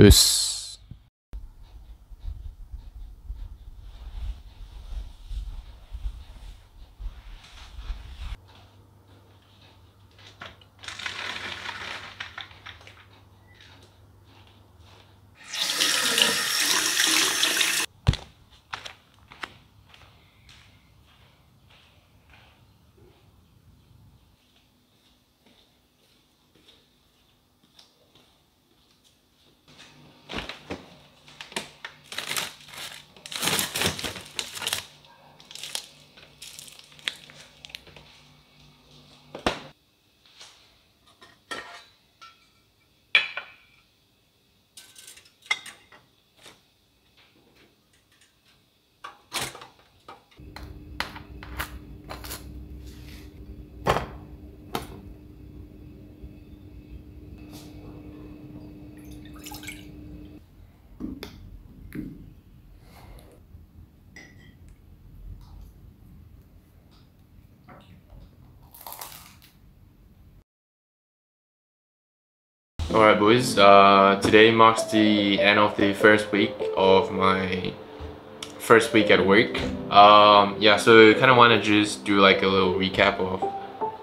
으 Alright boys, uh, today marks the end of the first week of my first week at work. Um, yeah, so kind of want to just do like a little recap of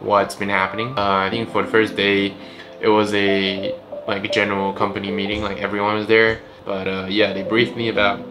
what's been happening. Uh, I think for the first day, it was a like a general company meeting, like everyone was there. But uh, yeah, they briefed me about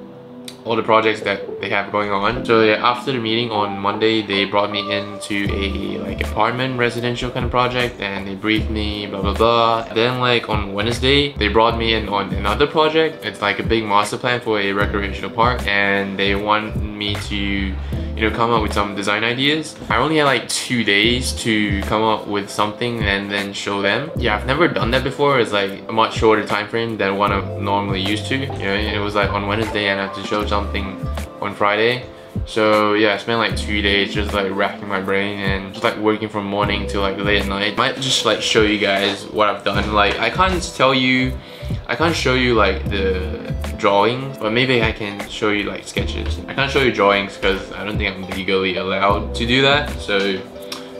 all the projects that they have going on. So yeah, after the meeting on Monday, they brought me into a like apartment residential kind of project and they briefed me blah blah blah. Then like on Wednesday, they brought me in on another project. It's like a big master plan for a recreational park and they want me to you know, come up with some design ideas. I only had like two days to come up with something and then show them. Yeah, I've never done that before. It's like a much shorter time frame than what I'm normally used to. You know, it was like on Wednesday and I had to show something on Friday. So yeah, I spent like two days just like racking my brain and just like working from morning till like late at night. Might just like show you guys what I've done. Like I can't tell you, I can't show you like the drawings, but maybe I can show you like sketches. I can't show you drawings because I don't think I'm legally allowed to do that. So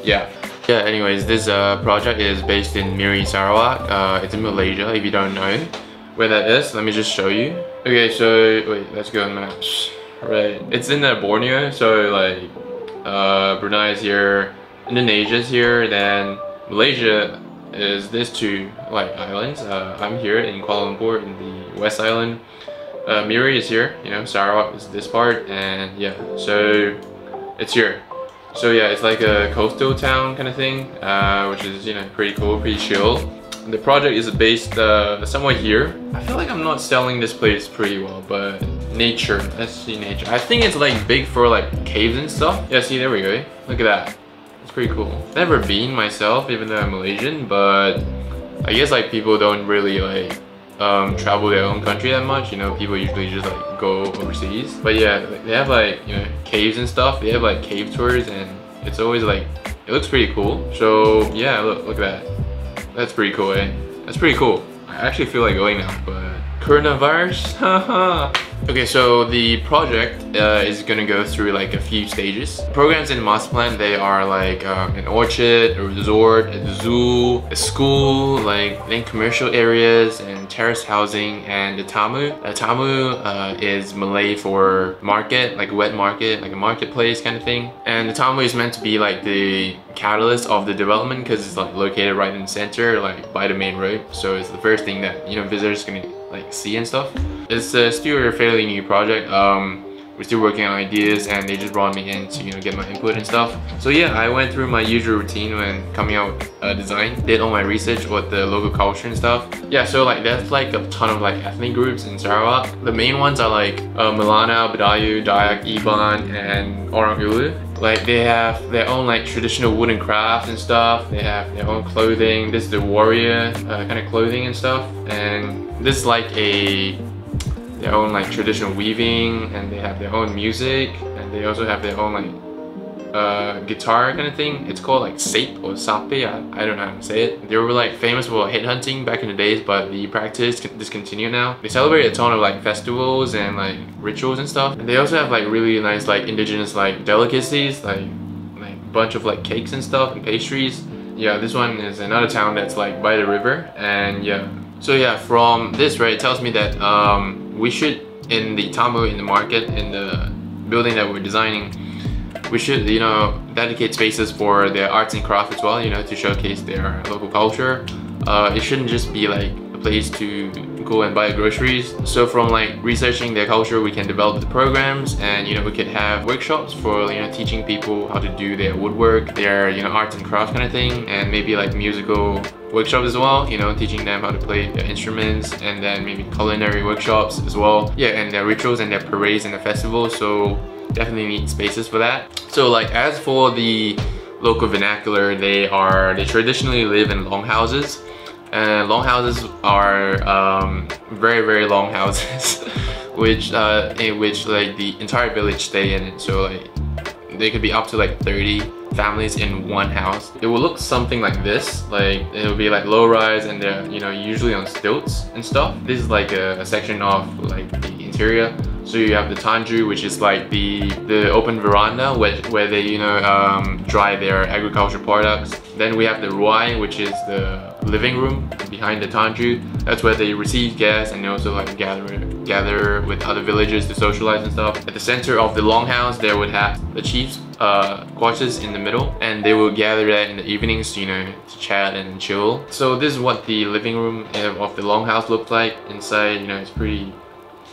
yeah. Yeah, anyways, this uh, project is based in Miri, Sarawak. Uh, it's in Malaysia, if you don't know where that is. Let me just show you. Okay, so wait, let's go on maps. Right, it's in the Borneo, so like uh, Brunei is here, Indonesia is here, then Malaysia is this two like islands. Uh, I'm here in Kuala Lumpur in the West Island. Uh, Miri is here, you know, Sarawak is this part, and yeah, so it's here. So yeah, it's like a coastal town kind of thing, uh, which is, you know, pretty cool, pretty chill. The project is based uh, somewhere here. I feel like I'm not selling this place pretty well, but nature, let's see nature. I think it's like big for like caves and stuff. Yeah, see, there we go. Look at that. It's pretty cool. Never been myself, even though I'm Malaysian, but I guess like people don't really like um, travel their own country that much. You know, people usually just like go overseas. But yeah, they have like, you know, caves and stuff. They have like cave tours and it's always like, it looks pretty cool. So yeah, look, look at that. That's pretty cool, eh? That's pretty cool. I actually feel like going now, but coronavirus, haha. Okay, so the project uh, is gonna go through like a few stages. Programs in master plan, they are like um, an orchard, a resort, a zoo, a school, like then commercial areas and terrace housing and the tamu. A tamu uh, is Malay for market, like a wet market, like a marketplace kind of thing. And the tamu is meant to be like the catalyst of the development because it's like located right in the center, like by the main road. So it's the first thing that, you know, visitors gonna like see and stuff. It's uh, still a fairly new project. Um, we're still working on ideas and they just brought me in to you know get my input and stuff. So yeah i went through my usual routine when coming out with a design. Did all my research with the local culture and stuff. Yeah so like there's like a ton of like ethnic groups in sarawak. The main ones are like uh, Melanau, Bidayuh, Dayak, Iban, and Orang Ulu like they have their own like traditional wooden crafts and stuff. They have their own clothing. This is the warrior uh, kind of clothing and stuff. And this is like a their own like traditional weaving. And they have their own music. And they also have their own like uh, guitar kind of thing. It's called like Sape or Sape, I, I don't know how to say it. They were like famous for headhunting back in the days but the practice discontinued now. They celebrate a ton of like festivals and like rituals and stuff. And they also have like really nice like indigenous like delicacies like like a bunch of like cakes and stuff and pastries. Yeah, this one is another town that's like by the river and yeah, So yeah, from this, right, it tells me that um, we should, in the Tamu, in the market, in the building that we're designing, we should, you know, dedicate spaces for their arts and craft as well, you know, to showcase their local culture. Uh, it shouldn't just be like a place to go and buy groceries. So from like researching their culture, we can develop the programs and you know we could have workshops for you know teaching people how to do their woodwork, their you know arts and craft kind of thing, and maybe like musical workshops as well, you know, teaching them how to play their instruments and then maybe culinary workshops as well. Yeah, and their rituals and their parades and the festivals. So definitely need spaces for that. So like as for the local vernacular, they are, they traditionally live in longhouses. And longhouses are um, very very long houses which uh, in which like the entire village stay in it. So like they could be up to like 30 families in one house. It will look something like this. Like it will be like low rise and they're you know usually on stilts and stuff. This is like a, a section of like the interior so you have the tanju, which is like the the open veranda where, where they you know um, dry their agricultural products. Then we have the ruai, which is the living room behind the tanju. That's where they receive guests and they also like gather gather with other villagers to socialize and stuff. At the center of the longhouse, there would have the chief's uh, quarters in the middle and they will gather there in the evenings you know to chat and chill so this is what the living room of the longhouse looks like inside you know it's pretty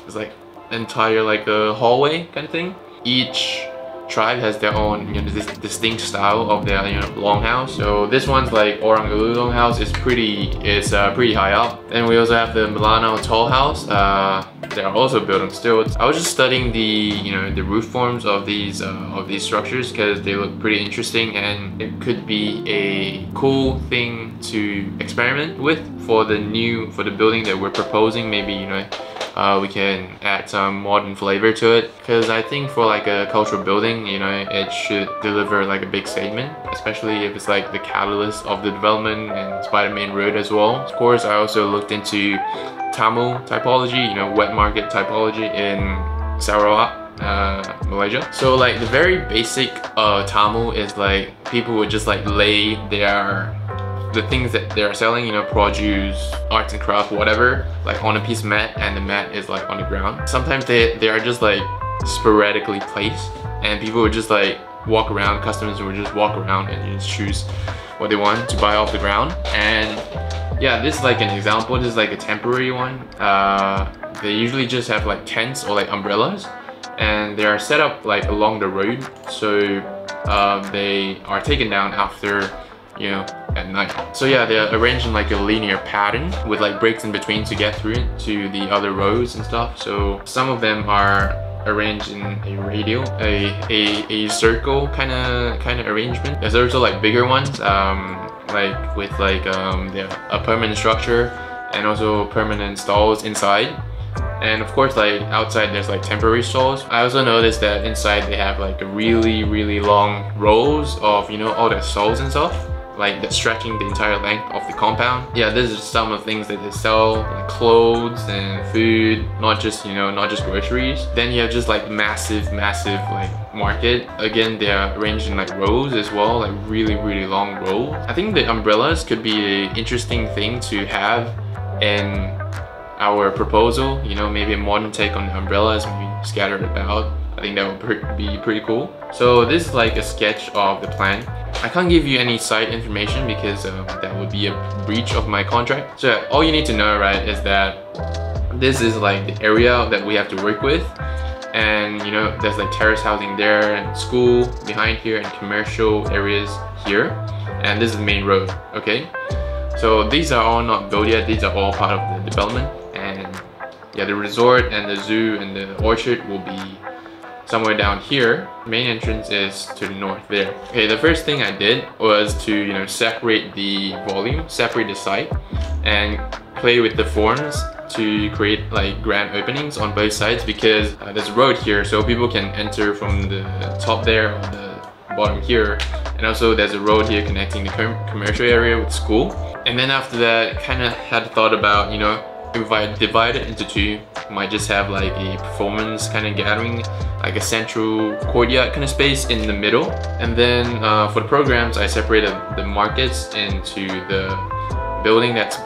it's like entire like a hallway kind of thing. Each tribe has their own you know this distinct style of their you know longhouse so this one's like Orang Ulu longhouse is pretty it's uh, pretty high up And we also have the Melanau tall house uh, they're also built on stilts. I was just studying the you know the roof forms of these uh, of these structures because they look pretty interesting and it could be a cool thing to experiment with for the new for the building that we're proposing. Maybe you know uh, we can add some modern flavor to it because I think for like a cultural building you know it should deliver like a big statement especially if it's like the catalyst of the development and main road as well. Of course I also looked into Tamu typology you know wet market typology in Sarawak uh, Malaysia. So like the very basic uh, Tamu is like people would just like lay their the things that they're selling, you know, produce, arts and craft, whatever, like on a piece of mat and the mat is like on the ground. Sometimes they, they are just like sporadically placed and people would just like walk around, customers would just walk around and just choose what they want to buy off the ground. And yeah, this is like an example, this is like a temporary one. Uh, they usually just have like tents or like umbrellas and they are set up like along the road. So um, they are taken down after you know, at night. So yeah, they're arranged in like a linear pattern with like breaks in between to get through to the other rows and stuff. So some of them are arranged in a radial, a, a, a circle kind of kind of arrangement. There's also like bigger ones, um, like with like um, a permanent structure and also permanent stalls inside. And of course, like outside, there's like temporary stalls. I also noticed that inside they have like really, really long rows of, you know, all the stalls and stuff like stretching the entire length of the compound. Yeah, this is some of the things that they sell, like clothes and food, not just, you know, not just groceries. Then you have just like massive, massive like market. Again, they're arranged in like rows as well, like really, really long rows. I think the umbrellas could be an interesting thing to have in our proposal, you know, maybe a modern take on the umbrellas, maybe scattered about. Think that would be pretty cool. So this is like a sketch of the plan. I can't give you any site information because um, that would be a breach of my contract. So all you need to know, right, is that this is like the area that we have to work with. And you know, there's like terrace housing there and school behind here and commercial areas here. And this is the main road, okay? So these are all not built yet, these are all part of the development. And yeah, the resort and the zoo and the orchard will be somewhere down here. Main entrance is to the north there. Okay, the first thing I did was to, you know, separate the volume, separate the site, and play with the forms to create like grand openings on both sides because uh, there's a road here so people can enter from the top there or the bottom here and also there's a road here connecting the com commercial area with school and then after that kind of had thought about you know if I divide it into two, I might just have like a performance kind of gathering, like a central courtyard kind of space in the middle. And then uh, for the programs, I separated the markets into the building that's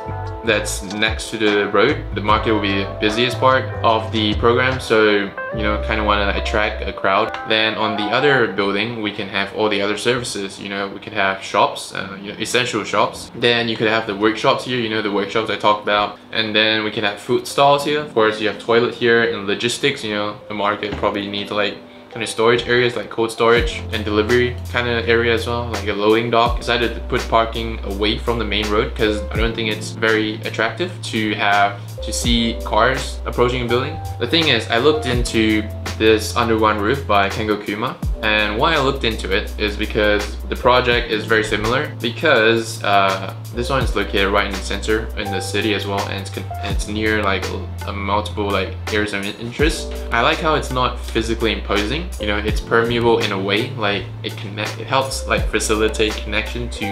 that's next to the road. The market will be the busiest part of the program, so you know, kind of want to attract a crowd. Then on the other building, we can have all the other services. You know, we could have shops, uh, you know, essential shops. Then you could have the workshops here. You know, the workshops I talked about. And then we can have food stalls here. Of course, you have toilet here and logistics. You know, the market probably needs like kind of storage areas like cold storage and delivery kind of area as well like a loading dock. Decided to put parking away from the main road because I don't think it's very attractive to have to see cars approaching a building. The thing is I looked into this Under One Roof by Kengo Kuma and why I looked into it is because the project is very similar because uh, this one is located right in the center in the city as well and it's, it's near like a, multiple like areas of interest. I like how it's not physically imposing, you know, it's permeable in a way like it connect it helps like facilitate connection to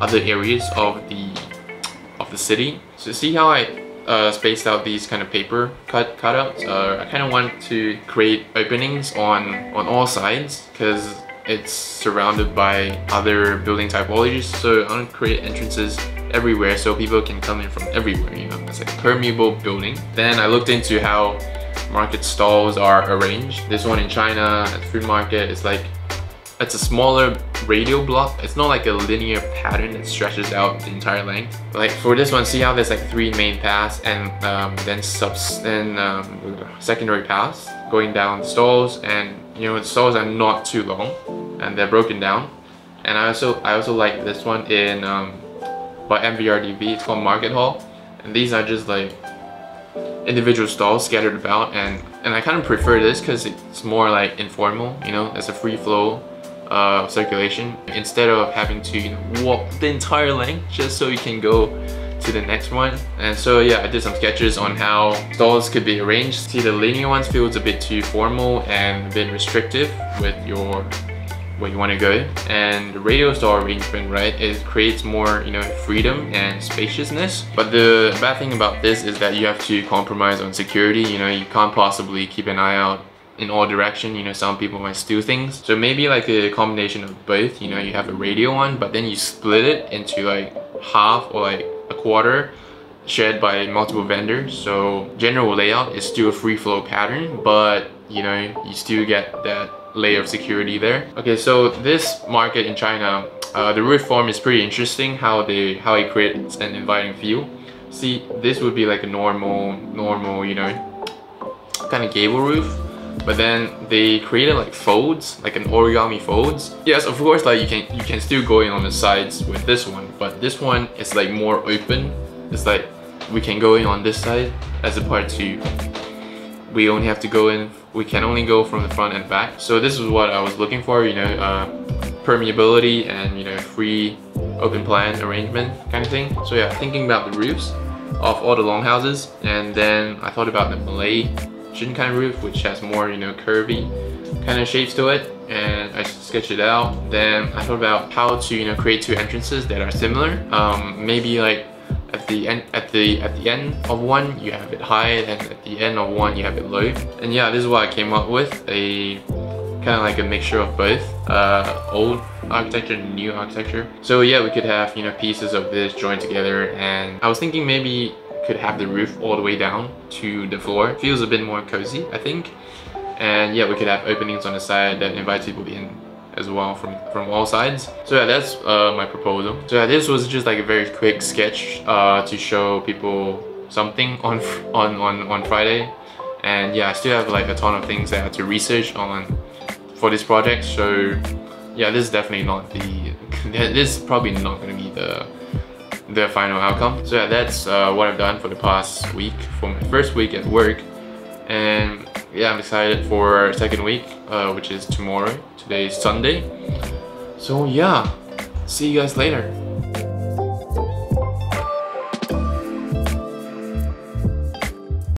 other areas of the of the city. So see how I uh, spaced out these kind of paper cut cutouts. Uh, I kind of want to create openings on on all sides because it's surrounded by other building typologies. So I want to create entrances everywhere so people can come in from everywhere. You know, it's like permeable building. Then I looked into how market stalls are arranged. This one in China at the food market is like it's a smaller radial block. It's not like a linear pattern that stretches out the entire length. Like for this one, see how there's like three main paths and um, then subs then um, secondary paths going down the stalls and you know the stalls are not too long and they're broken down. And I also I also like this one in um, by MVRDV. It's called Market Hall, and these are just like individual stalls scattered about and and I kind of prefer this because it's more like informal you know it's a free flow uh, circulation instead of having to you know, walk the entire length just so you can go to the next one. And so yeah I did some sketches on how stalls could be arranged. See the linear ones feels a bit too formal and a bit restrictive with your where you want to go. And the radial stall arrangement right it creates more you know freedom and spaciousness. But the bad thing about this is that you have to compromise on security. You know you can't possibly keep an eye out in all direction you know some people might steal things. So maybe like a combination of both you know you have a radio one but then you split it into like half or like a quarter shared by multiple vendors. So general layout is still a free flow pattern but you know you still get that layer of security there. Okay so this market in China uh, the roof form is pretty interesting how they how it creates an inviting feel see this would be like a normal normal you know kind of gable roof but then they created like folds like an origami folds. Yes of course like you can you can still go in on the sides with this one but this one is like more open. It's like we can go in on this side as a part two. we only have to go in we can only go from the front and back. So this is what I was looking for you know uh, permeability and you know free open plan arrangement kind of thing. So yeah thinking about the roofs of all the longhouses and then I thought about the Malay kind of roof which has more you know curvy kind of shapes to it and I sketched it out. Then I thought about how to you know create two entrances that are similar. Um, maybe like at the end at the at the end of one you have it high and at the end of one you have it low. And yeah this is what I came up with a kind of like a mixture of both uh, old architecture and new architecture. So yeah we could have you know pieces of this joined together and I was thinking maybe could have the roof all the way down to the floor. Feels a bit more cozy, I think. And yeah, we could have openings on the side that invite people in as well from from all sides so yeah that's uh, my proposal so yeah this was just like a very quick sketch uh, to show people something on on on on Friday and yeah I still have like a ton of things I have to research on for this project so yeah this is definitely not the this is probably not gonna be the the final outcome. So yeah, that's uh, what I've done for the past week, for my first week at work. And yeah, I'm excited for second week, uh, which is tomorrow. Today is Sunday. So yeah, see you guys later.